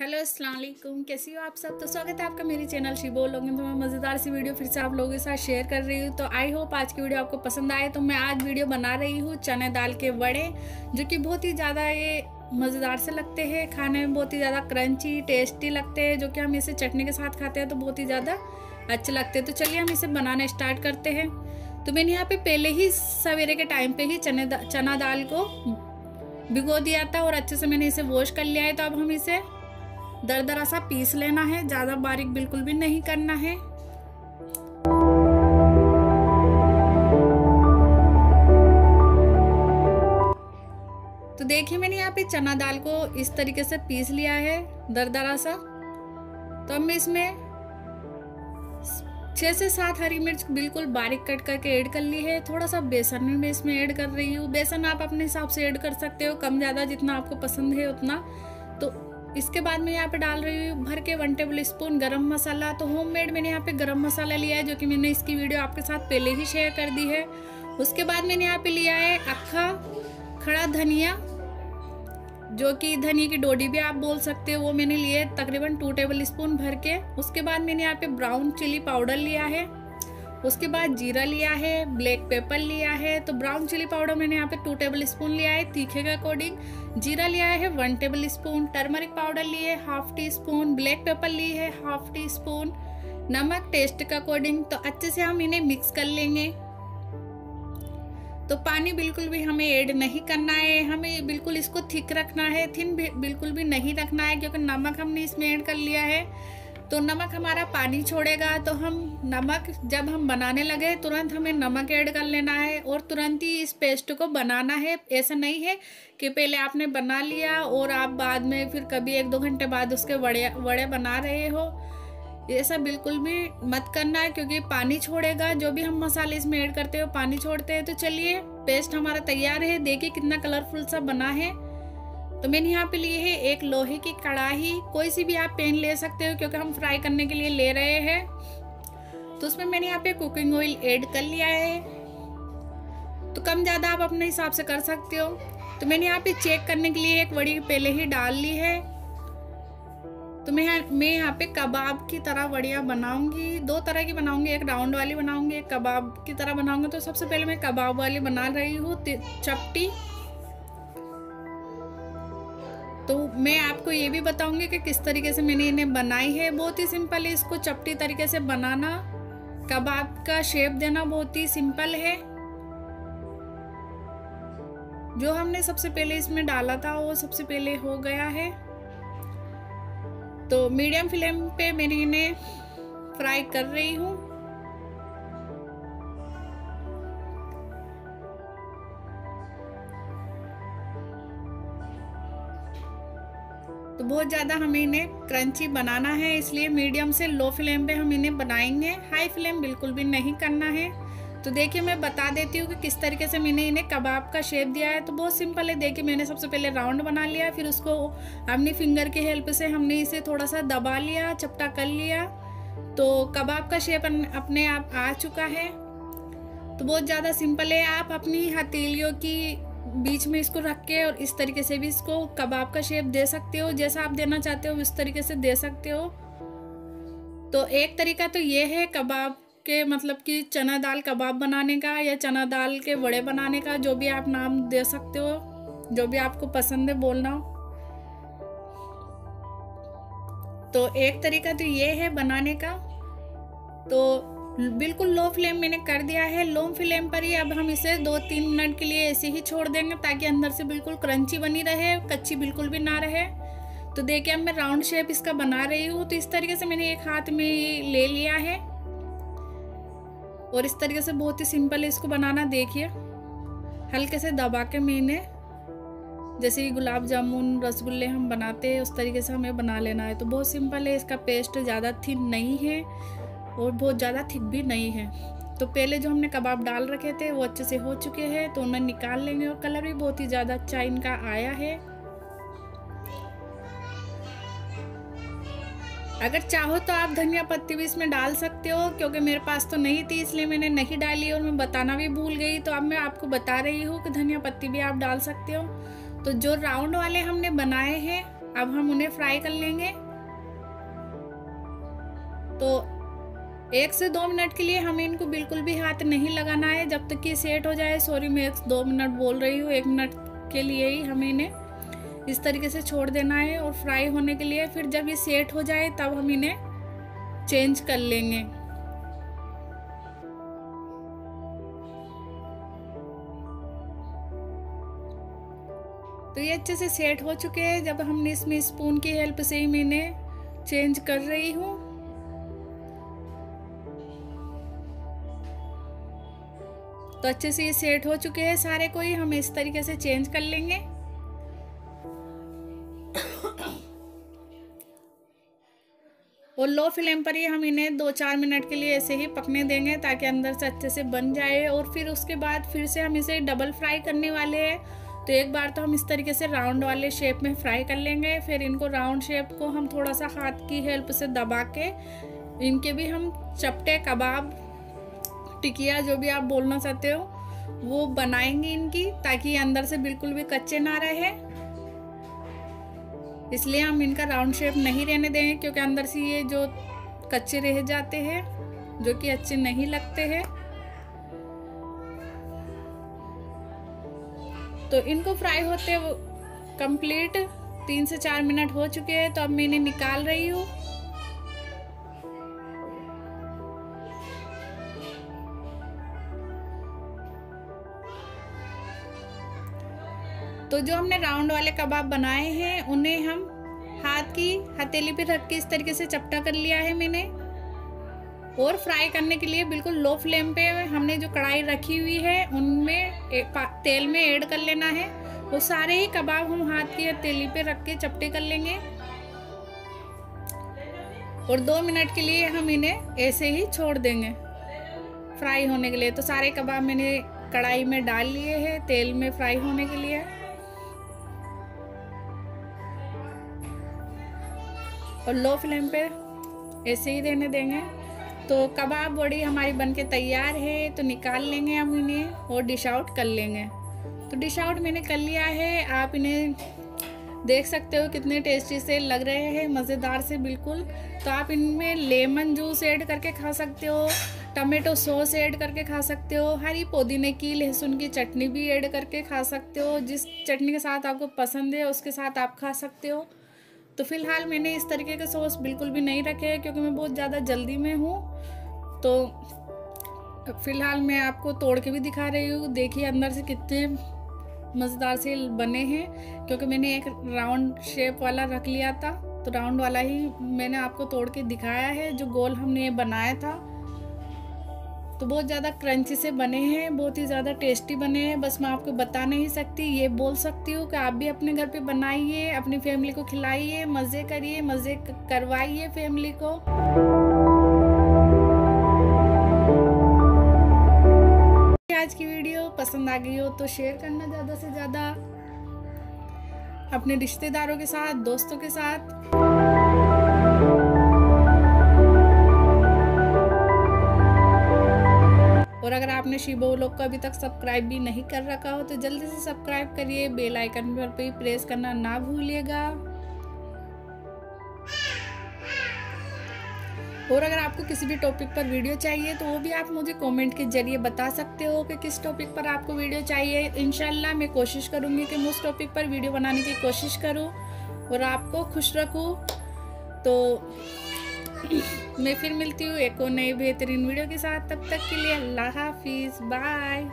Hello वालेकुम। कैसी हो आप सब? तो स्वागत है आपका मेरे चैनल शिबो लोगों तो मैं मज़ेदार सी वीडियो फिर से आप लोगों के साथ शेयर कर रही हूँ। तो आई होप आज की वीडियो आपको पसंद आए। तो मैं आज वीडियो बना रही हूँ चने दाल के वड़े, जो कि बहुत ही ज़्यादा ये मज़ेदार से लगते हैं। खाने में बहुत ही ज़्यादा क्रंची टेस्टी लगते हैं, जो कि हम इसे चटनी के साथ खाते हैं तो बहुत ही ज़्यादा अच्छे लगते हैं। तो चलिए हम इसे बनाना स्टार्ट करते हैं। तो मैंने यहाँ पे पहले ही सवेरे के टाइम पे ही चने चना दाल को भिगो दिया था और अच्छे से मैंने इसे वॉश कर लिया है। तो अब हम इसे दर दरा सा पीस लेना है, ज़्यादा बारीक बिल्कुल भी नहीं करना है। तो देखिए मैंने यहाँ पे चना दाल को इस तरीके से पीस लिया है दर दरा सा। तो अब मैं इसमें छः से सात हरी मिर्च बिल्कुल बारीक कट करके ऐड कर ली है। थोड़ा सा बेसन भी मैं इसमें ऐड कर रही हूँ। बेसन आप अपने हिसाब से ऐड कर सकते हो, कम ज़्यादा जितना आपको पसंद है उतना। इसके बाद मैं यहाँ पे डाल रही हूँ भर के वन टेबल स्पून गरम मसाला। तो होममेड मैंने यहाँ पे गरम मसाला लिया है, जो कि मैंने इसकी वीडियो आपके साथ पहले ही शेयर कर दी है। उसके बाद मैंने यहाँ पे लिया है अक्खा खड़ा धनिया, जो कि धनिया की डोडी भी आप बोल सकते हो, वो मैंने लिए तकरीबन टू टेबल स्पून भर के। उसके बाद मैंने यहाँ पे ब्राउन चिली पाउडर लिया है। उसके बाद जीरा लिया है ब्लैक पेपर लिया है तो ब्राउन चिली पाउडर मैंने यहाँ पे टू टेबल स्पून लिया है, तीखे के अकॉर्डिंग जीरा लिया है one tablespoon turmeric powder लिए half teaspoon black pepper ली है हाफ़ टी स्पून नमक टेस्ट के अकॉर्डिंग तो अच्छे से हम इन्हें मिक्स कर लेंगे. तो पानी बिल्कुल भी हमें ऐड नहीं करना है, हमें बिल्कुल इसको थिक रखना है थिन बिल्कुल भी नहीं रखना है, क्योंकि नमक हमने इसमें ऐड कर लिया है. तो नमक हमारा पानी छोड़ेगा तो हम नमक जब हम बनाने लगे, तुरंत हमें नमक ऐड कर लेना है और तुरंत ही इस पेस्ट को बनाना है। ऐसा नहीं है कि पहले आपने बना लिया और आप बाद में फिर कभी एक दो घंटे बाद उसके वड़े वड़े बना रहे हो। ऐसा बिल्कुल भी मत करना है, क्योंकि पानी छोड़ेगा, जो भी हम मसाले इसमें ऐड करते हो पानी छोड़ते हैं। तो चलिए, पेस्ट हमारा तैयार है, देखिए कितना कलरफुल सा बना है। तो मैंने यहाँ पे लिए है एक लोहे की कढ़ाई। कोई सी भी आप पेन ले सकते हो क्योंकि हम फ्राई करने के लिए ले रहे हैं। तो उसमें मैंने यहाँ पे कुकिंग ऑयल ऐड कर लिया है। तो कम ज़्यादा आप अपने हिसाब से कर सकते हो। तो मैंने यहाँ पे चेक करने के लिए एक वड़ी पहले ही डाल ली है। तो मैं यहाँ मैं यहाँ पे कबाब की तरह वड़िया बनाऊँगी। दो तरह की बनाऊँगी, एक राउंड वाली बनाऊँगी, एक कबाब की तरह बनाऊँगी। तो सबसे पहले मैं कबाब वाली बना रही हूँ चपटी। तो मैं आपको ये भी बताऊँगी कि किस तरीके से मैंने इन्हें बनाई है। बहुत ही सिंपल है, इसको चपटी तरीके से बनाना। कबाब का शेप देना बहुत ही सिंपल है। जो हमने सबसे पहले इसमें डाला था, वो सबसे पहले हो गया है। तो मीडियम फ्लेम पे मैंने इन्हें फ्राई कर रही हूँ। तो बहुत ज़्यादा हमें इन्हें क्रंची बनाना है, इसलिए मीडियम से लो फ्लेम पे हम इन्हें बनाएँगे। हाई फ्लेम बिल्कुल भी नहीं करना है। तो देखिए, मैं बता देती हूँ कि किस तरीके से मैंने इन्हें कबाब का शेप दिया है। तो बहुत सिंपल है, देखिए, मैंने सबसे पहले राउंड बना लिया, फिर उसको अपनी फिंगर के हेल्प से हमने इसे थोड़ा सा दबा लिया, चपटा कर लिया। तो कबाब का शेप अपने आप आ चुका है। तो बहुत ज़्यादा सिंपल है, आप अपनी हथेलियों की बीच में इसको रख के और इस तरीके से भी इसको कबाब का शेप दे सकते हो, जैसा आप देना चाहते हो, उस तरीके से दे सकते हो। तो एक तरीका तो ये है कबाब के मतलब कि चना दाल कबाब बनाने का या चना दाल के वड़े बनाने का, जो भी आप नाम दे सकते हो, जो भी आपको पसंद है बोलना। तो एक तरीका तो ये है बनाने का। तो बिल्कुल लो फ्लेम मैंने कर दिया है, लो फ्लेम पर ही अब हम इसे दो तीन मिनट के लिए ऐसे ही छोड़ देंगे ताकि अंदर से बिल्कुल क्रंची बनी रहे, कच्ची बिल्कुल भी ना रहे। तो देखिए अब मैं राउंड शेप इसका बना रही हूँ तो इस तरीके से मैंने एक हाथ में ले लिया है। और इस तरीके से बहुत ही सिंपल इसको बनाना देखिए। हल्के से दबा के मैंने, जैसे कि गुलाब जामुन, रसगुल्ले हम बनाते हैं, उस तरीके से हमें बना लेना है। तो बहुत सिंपल है, इसका पेस्ट ज़्यादा थिन नहीं है। और बहुत ज़्यादा थिक भी नहीं है। तो पहले जो हमने कबाब डाल रखे थे, वो अच्छे से हो चुके हैं तो उन्हें निकाल लेंगे और कलर भी बहुत ही ज़्यादा अच्छा इनका आया है। अगर चाहो तो आप धनिया पत्ती भी इसमें डाल सकते हो, क्योंकि मेरे पास तो नहीं थी, इसलिए मैंने नहीं डाली और मैं बताना भी भूल गई। तो अब मैं आपको बता रही हूँ कि धनिया पत्ती भी आप डाल सकते हो। तो जो राउंड वाले हमने बनाए हैं, अब हम उन्हें फ्राई कर लेंगे। तो एक से दो मिनट के लिए हमें इनको बिल्कुल भी हाथ नहीं लगाना है। जब तक कि सेट हो जाए सॉरी मैं एक दो मिनट बोल रही हूँ। एक मिनट के लिए ही हमें इन्हें इस तरीके से छोड़ देना है और फ्राई होने के लिए फिर जब ये सेट हो जाए, तब हम इन्हें चेंज कर लेंगे। तो ये अच्छे से सेट हो चुके हैं। जब हमने इसमें स्पून की हेल्प से ही मैंने चेंज कर रही हूँ। तो अच्छे से ये सेट हो चुके हैं सारे को ही हम इस तरीके से चेंज कर लेंगे। और लो फ्लेम पर ही हम इन्हें दो चार मिनट के लिए ऐसे ही पकने देंगे ताकि अंदर से अच्छे से बन जाए। और फिर उसके बाद फिर से हम इसे डबल फ्राई करने वाले हैं। तो एक बार तो हम इस तरीके से राउंड वाले शेप में फ्राई कर लेंगे। फिर इनको राउंड शेप को हम थोड़ा सा हाथ की हेल्प से दबा के, इनके भी हम चपटे कबाब टिकिया जो भी आप बोलना चाहते हो, वो बनाएँगे इनकी, ताकि अंदर से बिल्कुल भी कच्चे ना रहे। इसलिए हम इनका राउंड शेप नहीं रहने देंगे क्योंकि अंदर से ये जो कच्चे रह जाते हैं, जो कि अच्छे नहीं लगते हैं। तो इनको फ्राई होते कंप्लीट। तीन से चार मिनट हो चुके हैं तो अब मैं इन्हें निकाल रही हूँ। तो जो हमने राउंड वाले कबाब बनाए हैं, उन्हें हम हाथ की हथेली पर रख के इस तरीके से चपटा कर लिया है मैंने। और फ्राई करने के लिए बिल्कुल लो फ्लेम पे हमने जो कढ़ाई रखी हुई है, उनमें तेल में ऐड कर लेना है। वो सारे ही कबाब हम हाथ की हथेली पे रख के चपटे कर लेंगे। और दो मिनट के लिए हम इन्हें ऐसे ही छोड़ देंगे फ्राई होने के लिए। तो सारे कबाब मैंने कढ़ाई में डाल लिए हैं, तेल में फ्राई होने के लिए। और लो फ्लेम पे ऐसे ही रहने देंगे। तो कबाब बड़ी हमारी बन के तैयार है तो निकाल लेंगे हम इन्हें और डिश आउट कर लेंगे। तो डिश आउट मैंने कर लिया है, आप इन्हें देख सकते हो कितने टेस्टी से लग रहे हैं, मज़ेदार से बिल्कुल। तो आप इनमें लेमन जूस ऐड करके खा सकते हो टमाटो सॉस ऐड करके खा सकते हो, हरी पुदीने की लहसुन की चटनी भी ऐड करके खा सकते हो। जिस चटनी के साथ आपको पसंद है, उसके साथ आप खा सकते हो। तो फ़िलहाल मैंने इस तरीके के सॉस बिल्कुल भी नहीं रखे हैं, क्योंकि मैं बहुत ज़्यादा जल्दी में हूँ। तो फ़िलहाल मैं आपको तोड़ के भी दिखा रही हूँ। देखिए अंदर से कितने मज़ेदार से बने हैं, क्योंकि मैंने एक राउंड शेप वाला रख लिया था। तो राउंड वाला ही मैंने आपको तोड़ के दिखाया है, जो गोल हमने बनाया था। तो बहुत ज़्यादा क्रंची से बने हैं, बहुत ही ज़्यादा टेस्टी बने हैं। बस मैं आपको बता नहीं सकती, ये बोल सकती हूँ कि आप भी अपने घर पे बनाइए, अपनी फैमिली को खिलाइए, मज़े करिए, मज़े करवाइए फैमिली को। आज की वीडियो पसंद आ गई हो तो शेयर करना ज़्यादा से ज़्यादा। अपने रिश्तेदारों के साथ, दोस्तों के साथ। और अगर आपने शिबो लोग को अभी तक सब्सक्राइब भी नहीं कर रखा हो तो जल्दी से सब्सक्राइब करिए, बेल आइकन पर भी प्रेस करना ना भूलिएगा। और अगर आपको किसी भी टॉपिक पर वीडियो चाहिए तो वो भी आप मुझे कमेंट के ज़रिए बता सकते हो कि किस टॉपिक पर आपको वीडियो चाहिए। इनशाला मैं कोशिश करूँगी कि मैं उस टॉपिक पर वीडियो बनाने की कोशिश करूँ और आपको खुश रखूँ। तो मैं फिर मिलती हूँ एक और नई बेहतरीन वीडियो के साथ। तब तक के लिए अल्लाह हाफिज़। बाय।